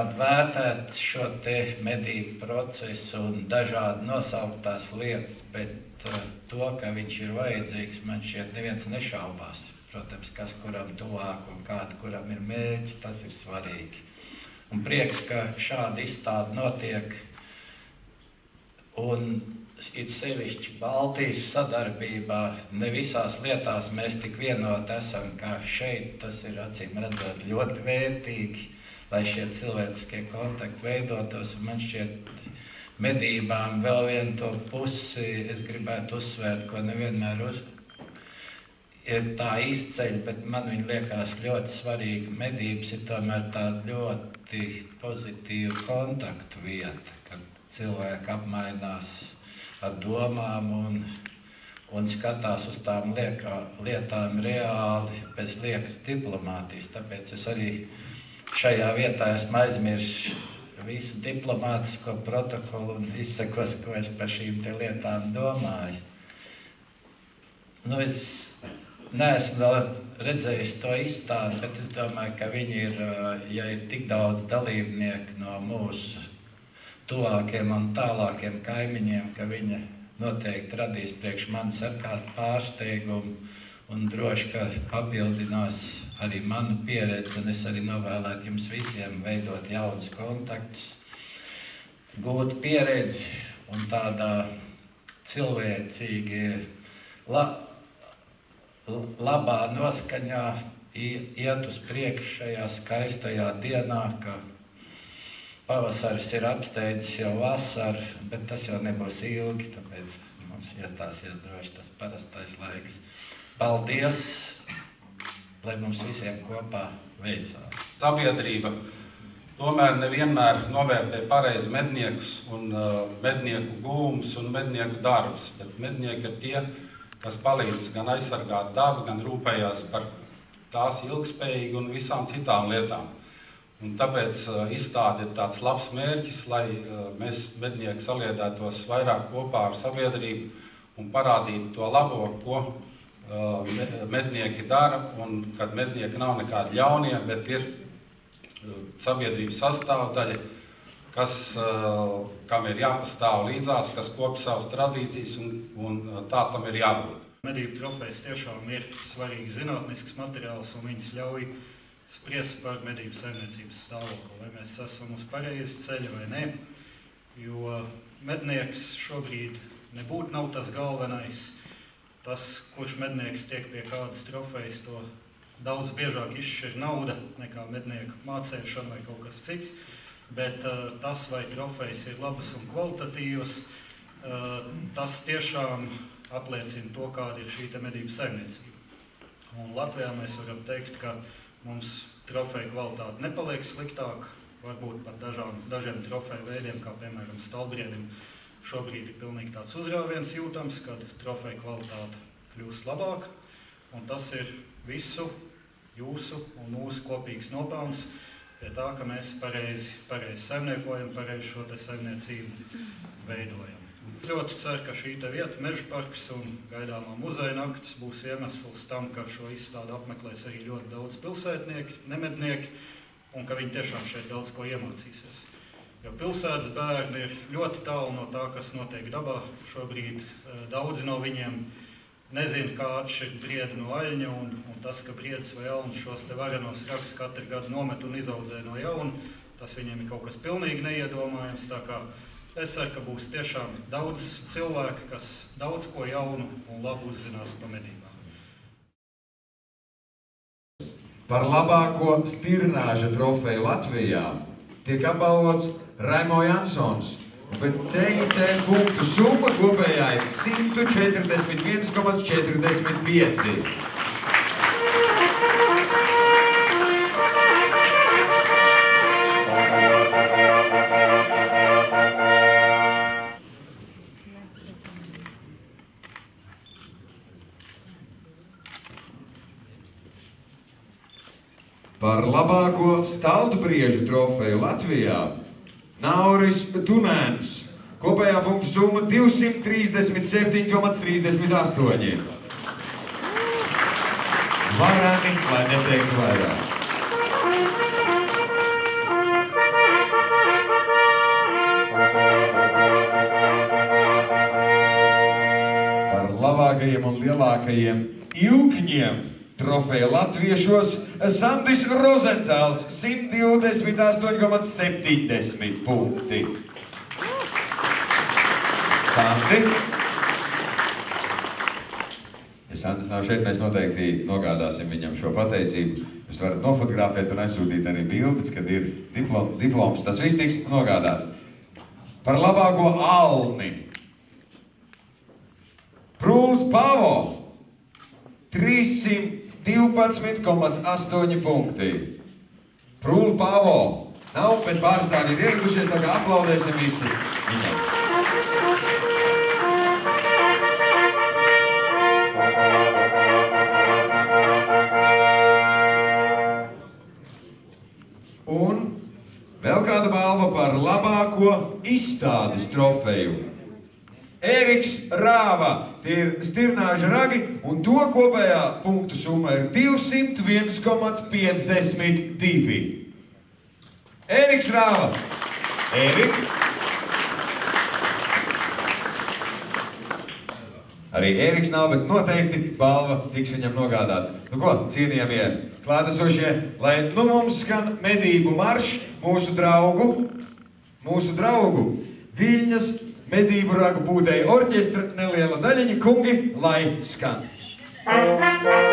dažādi vērtēt šo te medību procesu un dažādi nosauktās lietas, bet uh, to, ka viņš ir vajadzīgs, man šķiet neviens nešaubās. Protams, kas kuram tuvāk un kāda kuram ir mērķis, tas ir svarīgi. Un prieks, ka šāda izstāde notiek un it sevišķi Baltijas sadarbībā ne visās lietās mēs tik vienoti esam, kā šeit. Tas ir acīm redzot ļoti vērtīgi, lai šie cilvēciskie kontakti veidotos. Man šķiet, medībām vēl vienu to pusi es gribētu uzsvērt, ko nevienmēr uz, ir tā izceļ, bet man viņa liekas ļoti svarīga. Medības ir tomēr tāda ļoti pozitīva kontaktu vieta, kad cilvēki apmainās ar domām un, un skatās uz tām liekā, lietām reāli, bez liekas diplomātijas. Tāpēc es arī šajā vietā esmu aizmirsis visu diplomātisko protokolu un izsakos, ko es par šīm lietām domāju. Nu, es neesmu vēl redzējis to izstādi, bet es domāju, ka viņi ir, ja ir tik daudz dalībnieku no mūsu tuvākiem un tālākiem kaimiņiem, ka viņi noteikti radīs priekš manis ar kādu pārsteigumu un droši, ka papildinās arī manu pieredzi, un es arī novēlētu jums visiem veidot jaunus kontaktus, gūt pieredzi un tādā cilvēcīgi la, labā noskaņā iet uz priekšu šajā skaistajā dienā, ka pavasaris ir apsteidzis jau vasaru, bet tas jau nebūs ilgi, tāpēc mums iestāsies droši tas parastais laiks. Paldies, lai mums visiem kopā veicās. Sabiedrība tomēr nevienmēr novērtē pareizi medniekus un uh, mednieku gūmus un mednieku darbus, bet mednieki ir tie, kas palīdz gan aizsargāt dabu, gan rūpējās par tās ilgspējīgu un visām citām lietām. Un tāpēc uh, izstāde ir tāds labs mērķis, lai uh, mēs mednieki saliedētos vairāk kopā ar sabiedrību un parādītu to labo, ko mednieki dara, un kad mednieki nav nekādi ļaunie, bet ir uh, sabiedrības sastāvdaļa, kas, uh, kam ir jāpastāv līdzās, kas kop savas tradīcijas, un, un uh, tā tam ir jābūt. Medību trofejas tiešām ir svarīgs zinātnisks materiāls, un viņas ļauj spriest par medību saimniecības stāvokli, vai mēs esam uz pareizes ceļa vai nē. Jo mednieks šobrīd nebūtu nav tas galvenais. Tas, kurš mednieks tiek pie kādas trofejas, to daudz biežāk izšķir nauda nekā mednieku mācīšana vai kaut kas cits. Bet uh, tas, vai trofejas ir labas un kvalitatīvas, uh, tas tiešām apliecina to, kāda ir šī medību saimniecība. Un Latvijā mēs varam teikt, ka mums trofeju kvalitāte nepaliek sliktāka. Varbūt pat dažām, dažiem trofeju veidiem, kā piemēram stalbriedim, šobrīd ir pilnīgi tāds uzrāviens jūtams, kad trofeju kvalitāte kļūst labāka. Un tas ir visu jūsu un mūsu kopīgs nopelns pie tā, ka mēs pareizi, pareizi saimniekojam, pareizi šo te saimniecību veidojam. Ļoti ceru, ka šī vieta, meža parks un gaidāmā muzeja naktis būs iemesls tam, ka šo izstādi apmeklēs arī ļoti daudz pilsētnieki, nemednieki, un ka viņi tiešām šeit daudz ko iemācīsies. Jo pilsētas bērni ir ļoti tālu no tā, kas notiek dabā. Šobrīd daudzi no viņiem nezina, kā atšķirt briedi no aļņa, un, un tas, ka briedis vai alns šos te varenos rakstus katru gadu nomet un izaudzē no jauna, tas viņiem ir kaut kas pilnīgi neiedomājams. Es ceru, ka būs tiešām daudz cilvēku, kas daudz ko jaunu un labu uzzinās par medībām. Par labāko stirnāža trofeju Latvijā tiek apbalvots Raimo Jansons. Un pēc CIC punktu summa kopējā ir 141,45. staltbriežu trofeju Latvijā Nauris Tunēns. Kopējā punktu summa 237,38. Varani, lai neteiktu vairāk. Par labākajiem un lielākajiem ilgņiem trofeja latviešos Sandis Rozentāls 128,70 punkti. Sandi. Ja Sandis nav šeit, mēs noteikti nogādāsim viņam šo pateicību. Jūs varat nofotografēt un aizsūtīt arī bildes, kad ir diplom, diploms. Tas viss tiks nogādāts. Par labāko alni. Prūls Pavo 312,8 punkti. Prūls Pavo nav, bet pārstāvji ir ieradušies, kā aplaudēsim visi viņam. Un vēl kāda balva par labāko izstādes trofeju. Ēriks Rāva, tie ir stirnāža ragi, un to kopējā punktu summa ir 201,52. Ēriks Rāva. Ērik. Arī Ēriks nav, bet noteikti balva tiks viņam nogādāta. Nu ko, cienījamie klātesošie, lai nu mums skan medību marš mūsu draugu, mūsu draugu Viļņas medību ragu būdēju orķestra neliela daļiņa kungi, lai skan. thank you